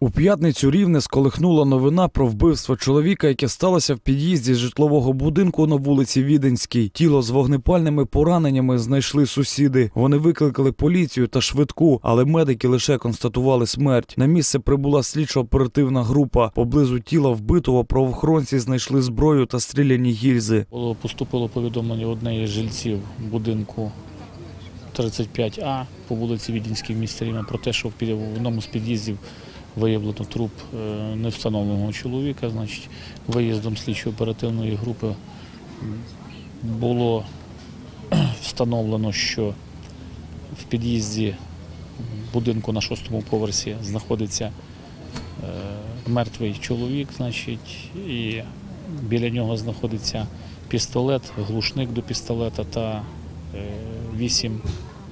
У п'ятницю рівне сколихнула новина про вбивство чоловіка, яке сталося в під'їзді житлового будинку на вулиці Віденській. Тіло з вогнепальними пораненнями знайшли сусіди. Вони викликали поліцію та швидку, але медики лише констатували смерть. На місце прибула слідчо-оперативна група. Поблизу тіла вбитого правоохоронці знайшли зброю та стріляні гільзи. Поступило повідомлення однієї із жильців будинку 35А по вулиці Відінській в місті Рівне про те, що в одному з під'їздів виявлено труп е, невстановленого чоловіка. Значить, виїздом слідчо-оперативної групи було встановлено, що в під'їзді будинку на шостому поверсі знаходиться е, мертвий чоловік, значить, і біля нього знаходиться пістолет, глушник до пістолета та е, вісім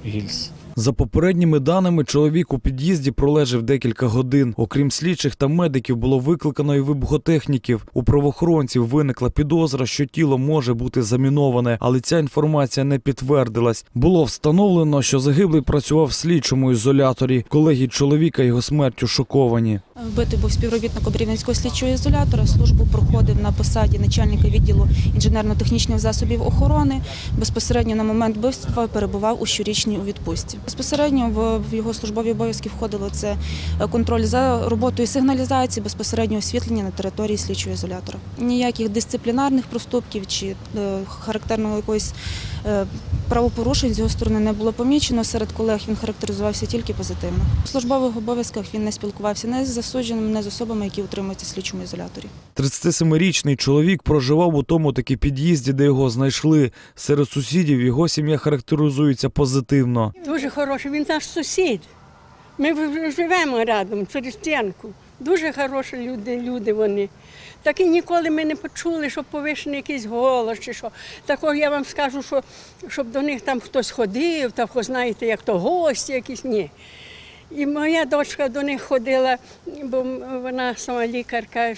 гільз. За попередніми даними, чоловік у під'їзді пролежав декілька годин. Окрім слідчих та медиків, було викликано і вибухотехніків. У правоохоронців виникла підозра, що тіло може бути заміноване, але ця інформація не підтвердилась. Було встановлено, що загиблий працював в слідчому ізоляторі. Колеги чоловіка його смертю шоковані. Вбитий був співробітником Рівненського слідчого ізолятора. Службу проходив на посаді начальника відділу інженерно-технічних засобів охорони. Безпосередньо на момент вбивства перебував у щорічній у відпустці. Безпосередньо в- його службові обов'язки входило це е, контроль за роботою сигналізації, безпосередньо освітлення на території слідчого ізолятора. Ніяких дисциплінарних проступків чи е, характерного якоїсь е, правопорушень з його сторони не було помічено. Серед колег він характеризувався тільки позитивно. У службових обов'язках він не спілкувався не з засудженими, не з особами, які утримуються в слідчому ізоляторі. 37-річний чоловік проживав у тому таки під'їзді, де його знайшли. Серед сусідів його сім'я характеризується позитивно. Дуже хороший, він наш сусід. Ми живемо рядом через стінку. Дуже хороші люди, люди вони. Такі ніколи ми не почули, щоб повишений якийсь голос чи що. Також я вам скажу, що щоб до них там хтось ходив, та знаєте, як то гості якісь. Ні. І моя дочка до них ходила, бо вона сама лікарка.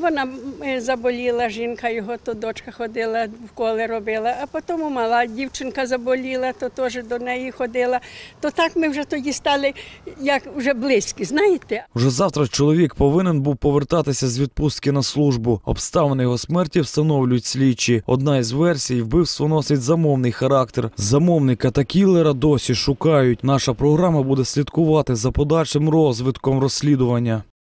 Вона е, заболіла, жінка його, то дочка ходила, вколи робила. А потім мала дівчинка заболіла, то теж до неї ходила. То так ми вже тоді стали як вже близькі, знаєте. Вже завтра чоловік повинен був повертатися з відпустки на службу. Обставини його смерті встановлюють слідчі. Одна із версій вбивство носить замовний характер. Замовника та кілера досі шукають. Наша програма буде слідкувати за подальшим розвитком розслідування.